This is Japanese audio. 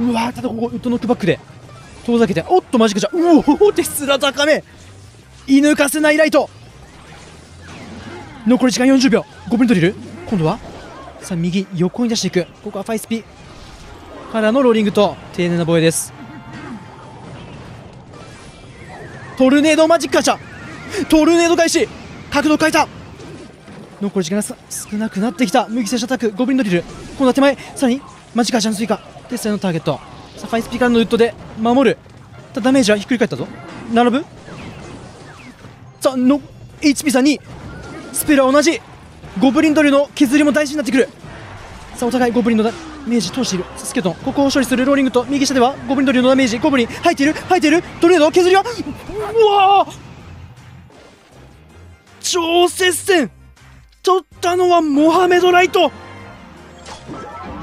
うわただここウッドノックバックで。遠ざけておっとマジかじゃうおおテスラ高め。射抜かせないライト。残り時間40秒。ゴブリンドリル。今度はさあ右横に出していく。ここはファイスピからのローリングと丁寧な防衛です。トルネードマジックガチャ。トルネード返し。角度変えた。残り時間が少なくなってきた。麦選手アタックゴブリンドリル。今度は手前。さらにマジカジャン追加。テスのターゲット。さあファイスピーからのウッドで守る。ただダメージはひっくり返ったぞ。並ぶ。さあの HP さんにスペルは同じ。ゴブリンドリルの削りも大事になってくる。さあお互いゴブリンのダメージ通している。スケトンここを処理する。ローリングと右下ではゴブリンドリルのダメージゴブリン入っている。入っている。トルネード削りはうわー。超接戦。取ったのはモハメドライト。